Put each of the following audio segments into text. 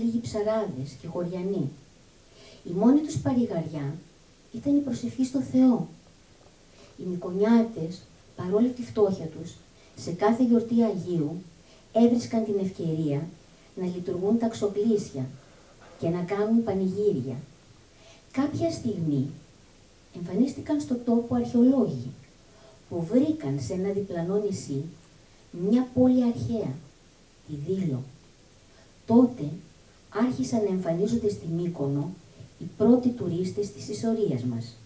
λίγοι ψαράδες και χωριανοί. Η μόνη τους παρηγαριά ήταν η προσευχή στο Θεό. Οι Μικονιάτες, παρόλη τη φτώχεια τους, σε κάθε γιορτή Αγίου έβρισκαν την ευκαιρία να λειτουργούν τα ξοπλήσια και να κάνουν πανηγύρια. Κάποια στιγμή εμφανίστηκαν στο τόπο αρχαιολόγοι που βρήκαν σε ένα διπλανό νησί μια πόλη αρχαία, τη Δήλο. Τότε άρχισαν να εμφανίζονται στη Μύκονο οι πρώτοι τουρίστες της ιστορίας μας.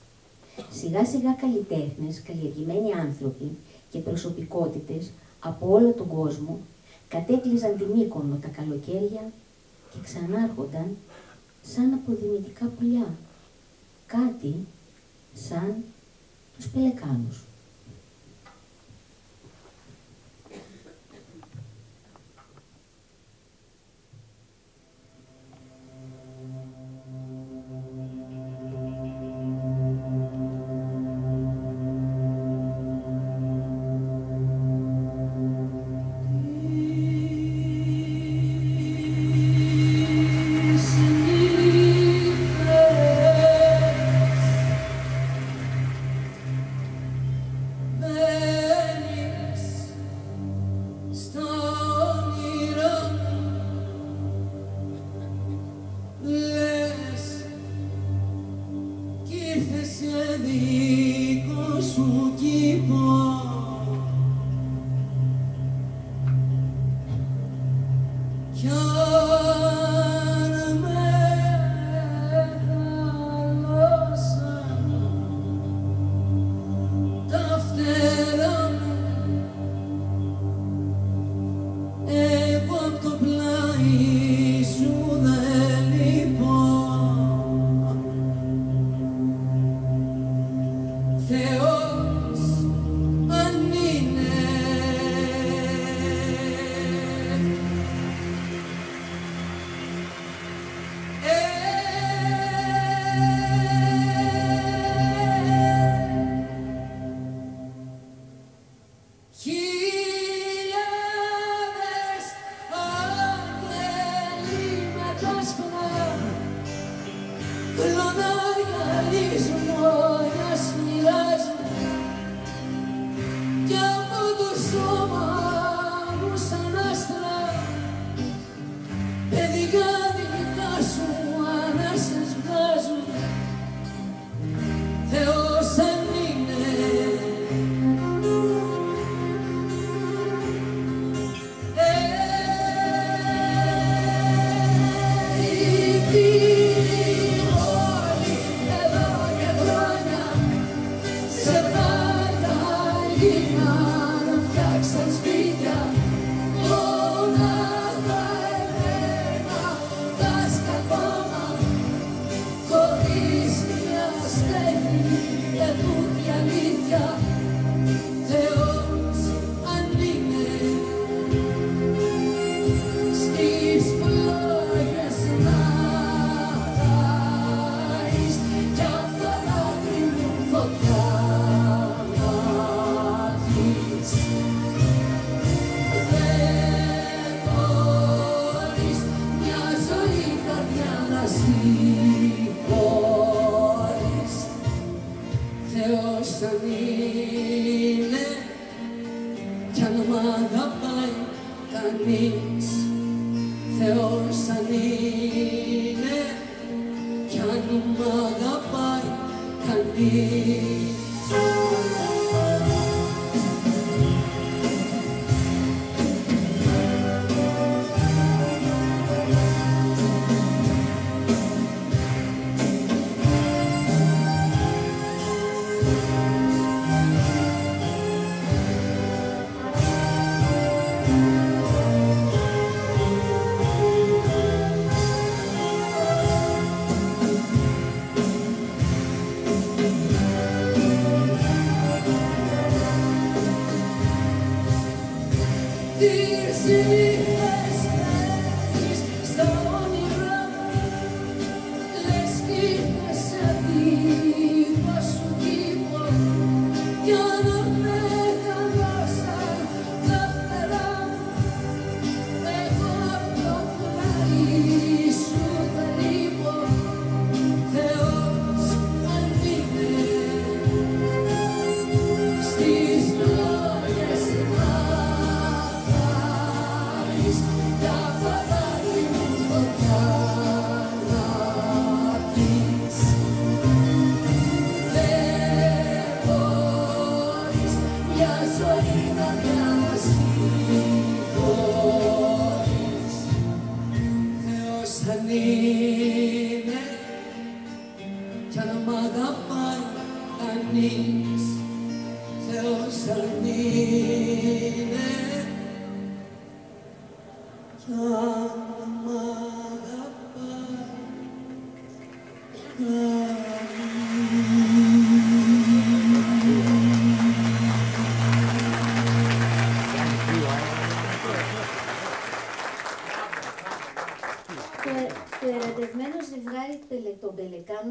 Σιγά σιγά καλλιτέχνες, καλλιεργημένοι άνθρωποι και προσωπικότητες από όλο τον κόσμο κατέκλυζαν τη Μύκονο τα καλοκαίρια και ξανάρχονταν σαν αποδημητικά πουλιά. Κάτι σαν τους πελεκάνους.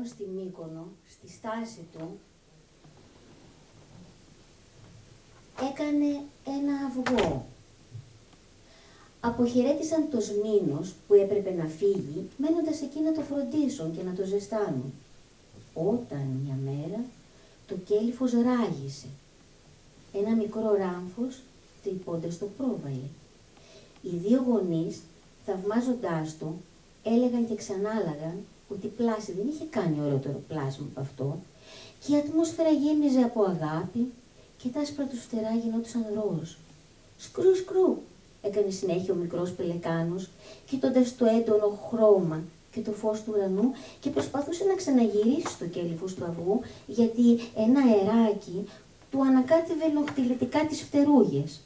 Πελεκάνων στη Μύκονο, στη στάση του, έκανε ένα αυγό. Αποχαιρέτησαν το Σμήνος που έπρεπε να φύγει, μένοντας εκεί να το φροντίσουν και να το ζεστάνουν. Όταν μια μέρα το κέλυφος ράγισε. Ένα μικρό ράμφος τρυπώντας το πρόβαλε. Οι δύο γονείς, θαυμάζοντάς το, έλεγαν και ξανάλαγαν ότι η πλάση δεν είχε κάνει ωραιότερο πλάσμα από αυτό και η ατμόσφαιρα γέμιζε από αγάπη και τα άσπρα του φτερά γινόντουσαν ροζ. Σκρου σκρου, έκανε συνέχεια ο μικρός πελεκάνος, κοιτώντας το έντονο χρώμα και το φως του ουρανού και προσπαθούσε να ξαναγυρίσει στο κέλυφος του αυγού γιατί ένα αεράκι του ανακάτευε νοχτηλετικά τις φτερούγες.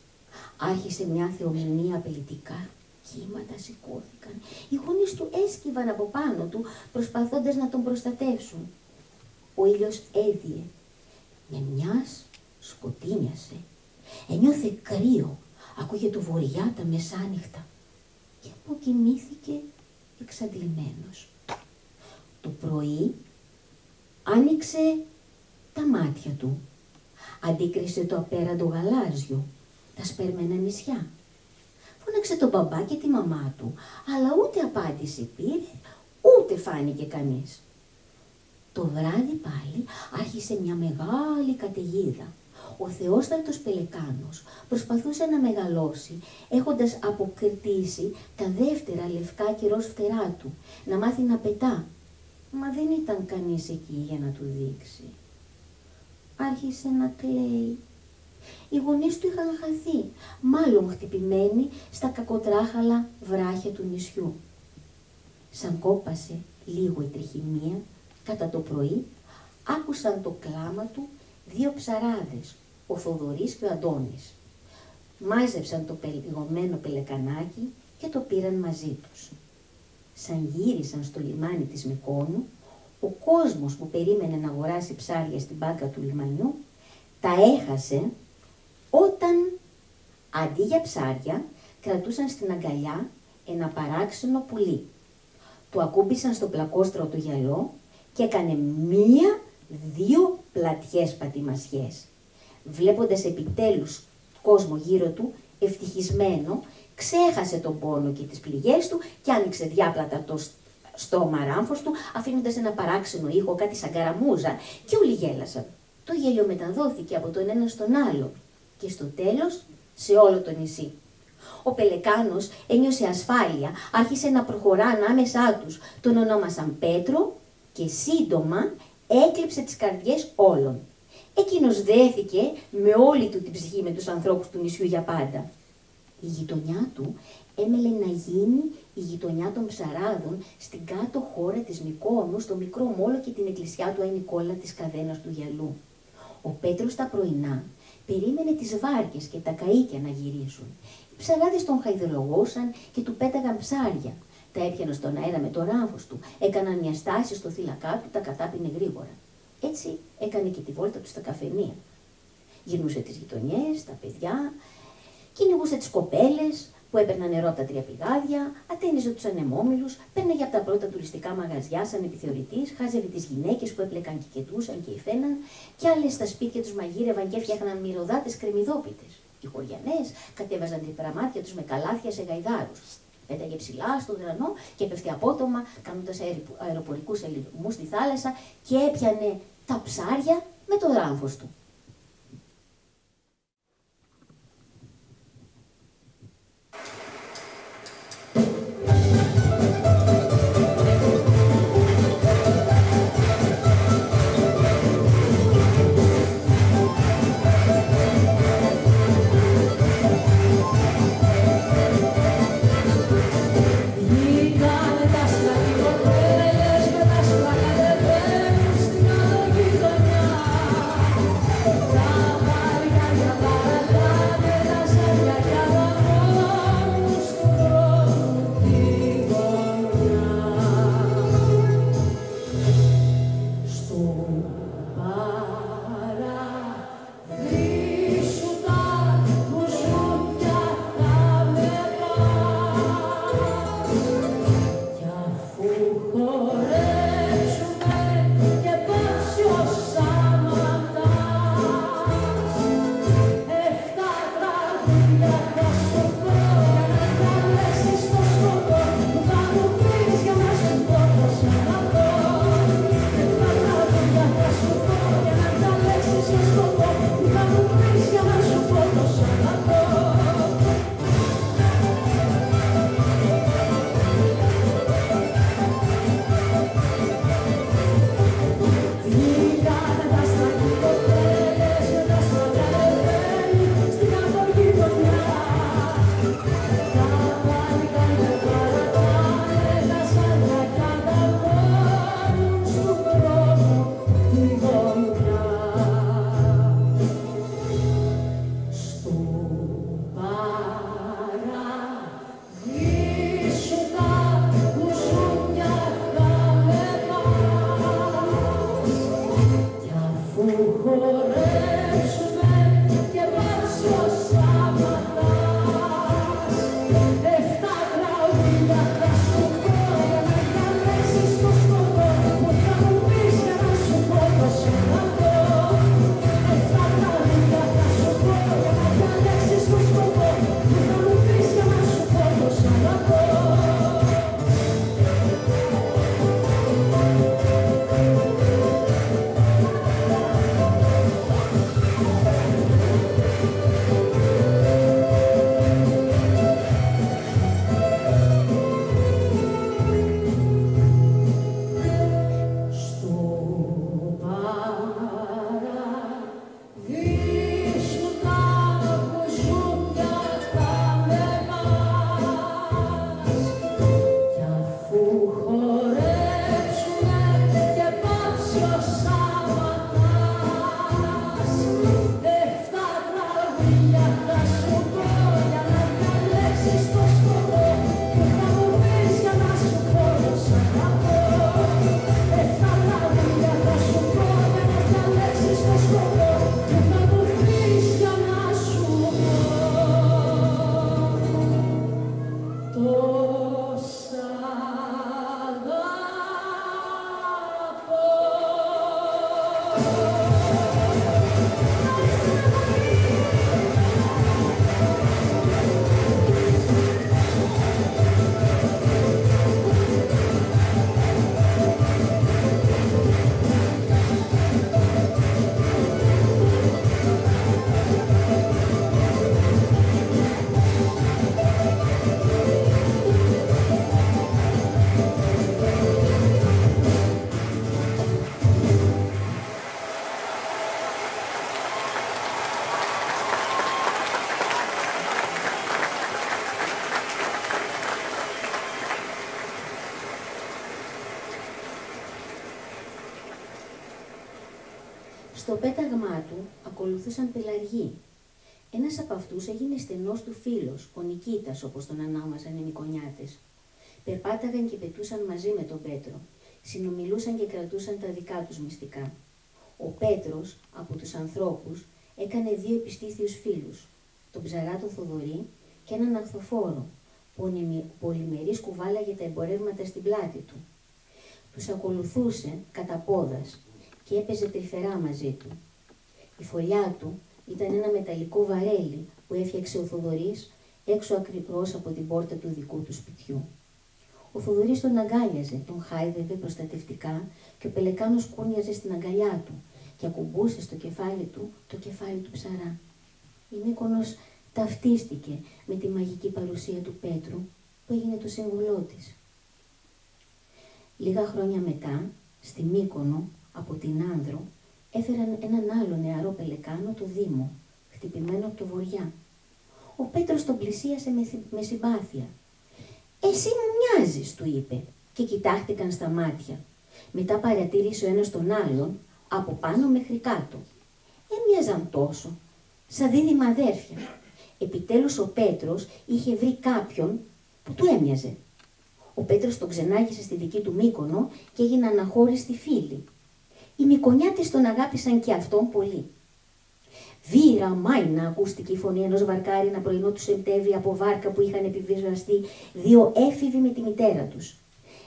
Άρχισε μια θεομηνία απειλητικά. Κύματα σηκώθηκαν. Οι γονείς του έσκυβαν από πάνω του, προσπαθώντας να τον προστατεύσουν. Ο ήλιος έδιε. Με μιας σκοτίνιασε. Ένιωθε κρύο. Ακούγε το βορειά τα μεσάνυχτα. Και αποκοιμήθηκε εξαντλημένος. Το πρωί άνοιξε τα μάτια του. Αντίκρισε το απέραντο γαλάζιο, τα σπερμένα νησιά. Φώναξε τον μπαμπά και τη μαμά του, αλλά ούτε απάντηση πήρε, ούτε φάνηκε κανείς. Το βράδυ πάλι άρχισε μια μεγάλη καταιγίδα. Ο Θεόσταλτος Πελεκάνος προσπαθούσε να μεγαλώσει, έχοντας αποκριτήσει τα δεύτερα λευκά κυρός φτερά του, να μάθει να πετά. Μα δεν ήταν κανείς εκεί για να του δείξει. Άρχισε να κλαίει. Οι γονείς του είχαν χαθεί, μάλλον χτυπημένοι στα κακοτράχαλα βράχια του νησιού. Σαν κόπασε λίγο η τριχημία, κατά το πρωί άκουσαν το κλάμα του δύο ψαράδες, ο Θοδωρής και ο Αντώνης. Μάζεψαν το πελιγωμένο πελεκανάκι και το πήραν μαζί τους. Σαν γύρισαν στο λιμάνι της Μικόνου, ο κόσμος που περίμενε να αγοράσει ψάρια στην μπάνκα του λιμανιού, τα έχασε όταν αντί για ψάρια κρατούσαν στην αγκαλιά ένα παράξενο πουλί. Το ακούμπησαν στο πλακόστρο το γυαλό και έκανε μία, δύο πλατιές πατημασιές. Βλέποντας επιτέλους κόσμο γύρω του, ευτυχισμένο, ξέχασε τον πόνο και τις πληγές του και άνοιξε διάπλατα το στόμα ράμφος του, αφήνοντας ένα παράξενο ήχο, κάτι σαν καραμούζα, και όλοι γέλασαν. Το γέλιο μεταδόθηκε από τον ένα στον άλλο και στο τέλος σε όλο το νησί. Ο Πελεκάνος ένιωσε ασφάλεια, άρχισε να προχωρά ανάμεσά τους. Τον ονόμασαν Πέτρο και σύντομα έκλειψε τις καρδιές όλων. Εκείνος δέθηκε με όλη του την ψυχή με τους ανθρώπους του νησιού για πάντα. Η γειτονιά του έμελε να γίνει η γειτονιά των ψαράδων στην κάτω χώρα της Μικόνου, στο μικρό μόλο και την εκκλησιά του Αϊ Νικόλα της Καδένας του Γυαλού. Ο Πέτρος τα πρωινά περίμενε τις βάρκες και τα καΐκια να γυρίσουν. Οι ψαράδες τον χαϊδολογούσαν και του πέταγαν ψάρια. Τα έπιανε στον αέρα με το ράμφος του, έκαναν μια στάση στο θύλακά του, τα κατάπινε γρήγορα. Έτσι έκανε και τη βόλτα του στα καφενεία. Γυρνούσε τις γειτονιές, τα παιδιά, κυνηγούσε τις κοπέλες που έπαιρναν νερό από τα τρία πηγάδια, ατένιζε τους ανεμόμυλους, παίρναγε από τα πρώτα τουριστικά μαγαζιά σαν επιθεωρητής, χάζευε τις γυναίκες που έπλεκαν και κετούσαν και υφαίναν, και άλλες στα σπίτια τους μαγείρευαν και έφτιαχναν μυρωδάτες κρεμμυδόπιτες. Οι χωριανές κατέβαζαν την πραμάτια τους με καλάθια σε γαϊδάρους. Πέταγε ψηλά στον ουρανό και έπεφτε απότομα, κάνοντας αεροπορικούς ελιγμούς στη θάλασσα και έπιανε τα ψάρια με το ράμφος του. Ακολουθούσαν πελαργοί. Ένας από αυτούς έγινε στενός του φίλος, ο Νικήτας όπως τον ανάμασαν οι Νικονιάτες. Περπάταγαν και πετούσαν μαζί με τον Πέτρο. Συνομιλούσαν και κρατούσαν τα δικά τους μυστικά. Ο Πέτρος, από τους ανθρώπους, έκανε δύο επιστήθιους φίλους, τον ψαρά τον Θοδωρή και έναν αχθοφόρο, που πολυμερής κουβάλαγε τα εμπορεύματα στην πλάτη του. Τους ακολουθούσε κατά πόδας και έπαιζε τρυφερά μαζί του. Η φωλιά του ήταν ένα μεταλλικό βαρέλι που έφτιαξε ο Θοδωρής έξω ακριβώς από την πόρτα του δικού του σπιτιού. Ο Θοδωρής τον αγκάλιαζε, τον χάιδευε προστατευτικά και ο Πελεκάνος κούνιαζε στην αγκαλιά του και ακουμπούσε στο κεφάλι του το κεφάλι του ψαρά. Η Μύκονος ταυτίστηκε με τη μαγική παρουσία του Πέτρου που έγινε το σύμβολό της. Λίγα χρόνια μετά, στη Μύκονο, από την Άνδρο, έφεραν έναν άλλο νεαρό πελεκάνο, το Δήμο, χτυπημένο από το βοριά. Ο Πέτρος τον πλησίασε με, με συμπάθεια. «Εσύ μου μοιάζεις», του είπε, και κοιτάχτηκαν στα μάτια. Μετά παρατήρησε ο ένας τον άλλον, από πάνω μέχρι κάτω. Έμοιαζαν τόσο, σαν δίδυμα αδέρφια. Επιτέλους ο Πέτρος είχε βρει κάποιον που του έμοιαζε. Ο Πέτρος τον ξενάγησε στη δική του Μύκονο και έγινε αναχώριστη φίλη. Οι Μικονιάτες τον αγάπησαν και αυτόν πολύ. Βίρα, μάινα, ακούστηκε η φωνή ενός βαρκάρι ένα πρωινό του Σεπτέμβρη από βάρκα που είχαν επιβιβαστεί δύο έφηβοι με τη μητέρα τους.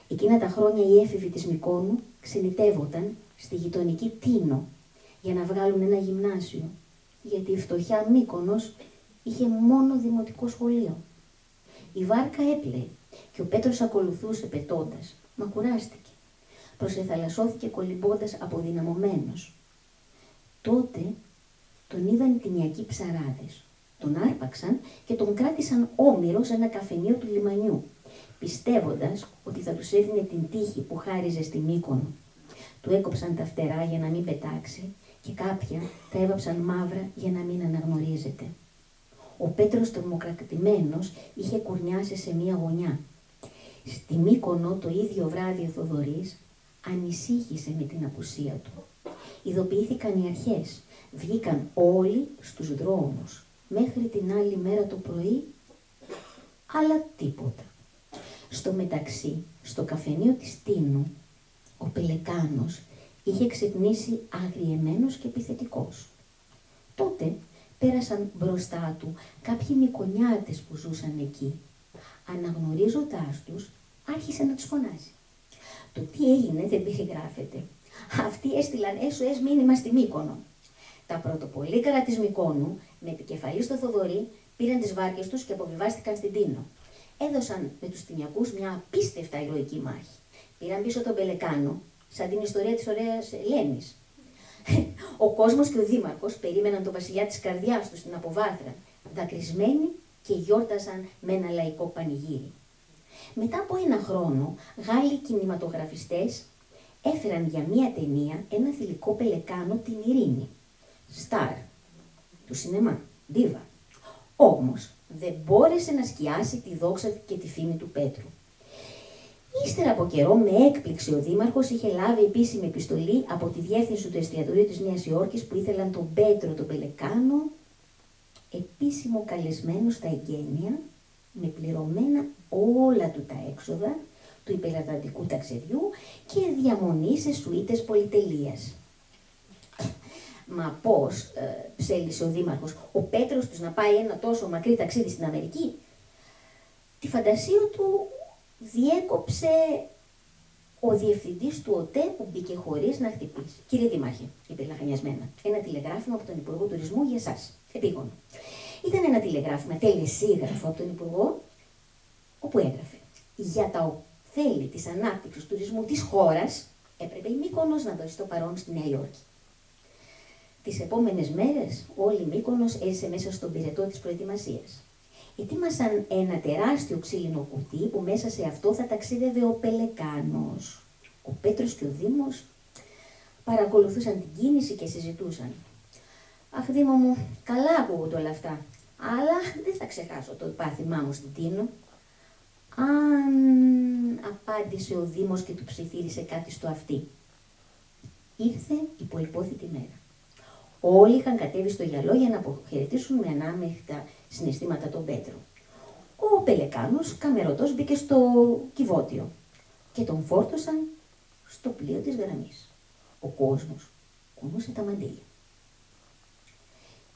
Εκείνα τα χρόνια οι έφηβοι της Μικόνου ξενιτεύονταν στη γειτονική Τίνο για να βγάλουν ένα γυμνάσιο, γιατί η φτωχιά Μύκονος είχε μόνο δημοτικό σχολείο. Η βάρκα έπλεε και ο Πέτρος ακολουθούσε πετώντας, μα κουράστηκε. Προσεθαλασσώθηκε κολυμπώντας αποδυναμωμένος. Τότε τον είδαν οι τιμιακοί ψαράδες. Τον άρπαξαν και τον κράτησαν όμοιρος σε ένα καφενείο του λιμανιού, πιστεύοντας ότι θα τους έδινε την τύχη που χάριζε στη Μύκονο. Του έκοψαν τα φτερά για να μην πετάξει και κάποια τα έβαψαν μαύρα για να μην αναγνωρίζεται. Ο Πέτρος τρομοκρατημένος είχε κουρνιάσει σε μία γωνιά. Στη Μύκονο το ίδιο βράδυ ο Θοδωρής ανησύχησε με την απουσία του. Ειδοποιήθηκαν οι αρχές. Βγήκαν όλοι στους δρόμους. Μέχρι την άλλη μέρα το πρωί, αλλά τίποτα. Στο μεταξύ, στο καφενείο της Τίνου, ο Πελεκάνος είχε ξυπνήσει αγριεμένος και επιθετικός. Τότε πέρασαν μπροστά του κάποιοι μικονιάτες που ζούσαν εκεί. Αναγνωρίζοντάς τους, άρχισε να τους φωνάζει. Το τι έγινε δεν περιγράφεται. Αυτοί έστειλαν SOS μήνυμα στη Μύκονο. Τα πρωτοπολίκαρα της Μυκόνου, με επικεφαλής στο Θοδωρή, πήραν τις βάρκες τους και αποβιβάστηκαν στην Τίνο. Έδωσαν με τους Τινιακούς μια απίστευτα ηρωική μάχη. Πήραν πίσω τον Πελεκάνο, σαν την ιστορία της ωραίας Ελένης. Ο κόσμος και ο Δήμαρχος περίμεναν τον βασιλιά της καρδιάς τους στην αποβάθρα, δακρυσμένοι και γιόρτασαν με ένα λαϊκό πανηγύρι. Μετά από ένα χρόνο, Γάλλοι κινηματογραφιστές έφεραν για μία ταινία ένα θηλυκό πελεκάνο την Ειρήνη. Σταρ, του σινεμά, δίβα. Όμως δεν μπόρεσε να σκιάσει τη δόξα και τη φήμη του Πέτρου. Ύστερα από καιρό, με έκπληξη, ο Δήμαρχος είχε λάβει επίσημη επιστολή από τη διεύθυνση του εστιατορίου της Νέας Υόρκης που ήθελαν τον Πέτρο τον Πελεκάνο επίσημο καλεσμένο στα εγγένεια με πληρωμένα όλα του τα έξοδα του υπερατλαντικού ταξιδιού και διαμονή σε σουίτες πολυτελείας. Μα πώς, ε, ψέλισε ο Δήμαρχος, ο Πέτρος τους να πάει ένα τόσο μακρύ ταξίδι στην Αμερική; Τη φαντασία του διέκοψε ο διευθυντής του ΟΤΕ που μπήκε χωρίς να χτυπήσει. Κύριε Δήμαρχε, είπε λαχανιασμένα, ένα τηλεγράφημα από τον Υπουργό Τουρισμού για εσά. Επίγον. Ήταν ένα τηλεγράφημα τελεσίγραφο από τον Υπουργό, όπου έγραφε για τα ωφέλη της ανάπτυξης του τουρισμού της χώρας έπρεπε η Μύκονος να δώσει το παρόν στη Νέα Υόρκη. Τις επόμενες μέρες, όλη η Μύκονος έζησε μέσα στον πυρετό της προετοιμασίας ετοίμασαν ένα τεράστιο ξύλινο κουτί που μέσα σε αυτό θα ταξίδευε ο Πελεκάνος. Ο Πέτρος και ο Δήμος παρακολουθούσαν την κίνηση και συζητούσαν. Αχ, Δήμο μου, καλά ακούγονται όλα αυτά, αλλά δεν θα ξεχάσω το πάθημά μου στην Τίνο. Αν απάντησε ο Δήμος και του ψιθύρισε κάτι στο αυτί. Ήρθε η πολυπόθητη μέρα. Όλοι είχαν κατέβει στο γυαλό για να αποχαιρετήσουν με ανάμεχτα συναισθήματα τον Πέτρο. Ο Πελεκάνος καμερωτός μπήκε στο κυβότιο και τον φόρτωσαν στο πλοίο της γραμμής. Ο κόσμος κουνούσε τα μαντήλια.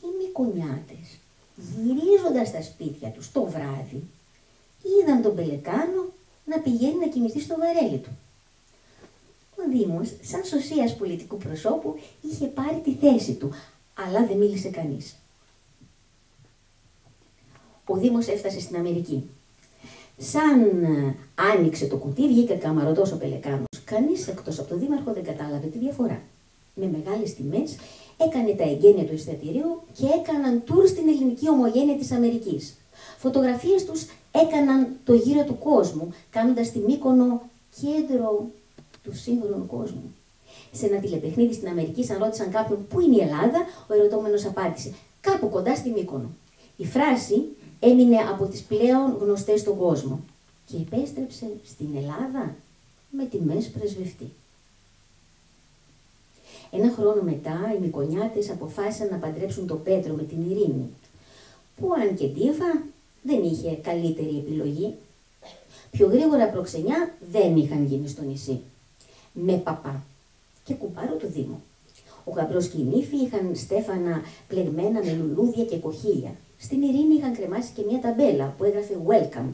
Οι μικονιάτες γυρίζοντας στα σπίτια τους το βράδυ είδαν τον Πελεκάνο να πηγαίνει να κοιμηθεί στο βαρέλι του. Ο Δήμος, σαν σωσίας πολιτικού προσώπου, είχε πάρει τη θέση του, αλλά δεν μίλησε κανείς. Ο Δήμος έφτασε στην Αμερική. Σαν ε, άνοιξε το κουτί, βγήκε καμαρωτός ο Πελεκάνος. Κανείς εκτός από τον Δήμαρχο δεν κατάλαβε τη διαφορά. Με μεγάλες τιμές έκανε τα εγγένεια του εστιατηρίου και έκαναν τουρ στην ελληνική ομογένεια της Αμερικής. Φωτογραφίες τους έκαναν το γύρο του κόσμου, κάνοντας τη Μύκονο κέντρο του σύγχρονου κόσμου. Σε ένα τηλεπαιχνίδι στην Αμερική, σαν ρώτησαν κάποιον πού είναι η Ελλάδα, ο ερωτώμενος απάντησε κάπου κοντά στη Μύκονο. Η φράση έμεινε από τις πλέον γνωστές στον κόσμο και επέστρεψε στην Ελλάδα με τιμές πρεσβευτή. Ένα χρόνο μετά οι Μικονιάτες αποφάσισαν να παντρέψουν τον Πέτρο με την Ειρήνη, που αν και ντίβα δεν είχε καλύτερη επιλογή. Πιο γρήγορα προξενιά δεν είχαν γίνει στο νησί. Με παπά και κουμπάρο του Δήμου. Ο γαμπρός και η νύφη είχαν στέφανα πλεγμένα με λουλούδια και κοχύλια. Στην ειρήνη είχαν κρεμάσει και μια ταμπέλα που έγραφε Welcome.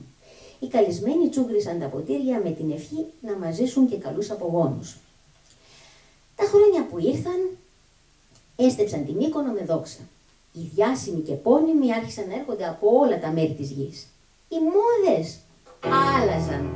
Οι καλεσμένοι τσούγκρισαν τα ποτήρια με την ευχή να μαζίσουν και καλούς απογόνους. Τα χρόνια που ήρθαν έστεψαν την Μύκονο με δόξα. Οι διάσημοι και πόνιμοι άρχισαν να έρχονται από όλα τα μέρη της γης. Οι μόδες άλλαζαν